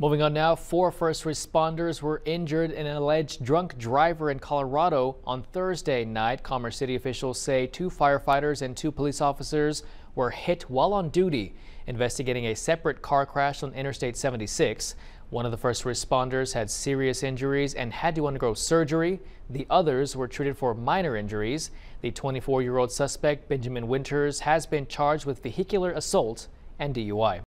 Moving on now, four first responders were injured in an alleged drunk driver in Colorado on Thursday night. Commerce City officials say two firefighters and two police officers were hit while on duty, investigating a separate car crash on Interstate 76. One of the first responders had serious injuries and had to undergo surgery. The others were treated for minor injuries. The 24-year-old suspect, Benjamin Winters, has been charged with vehicular assault and DUI.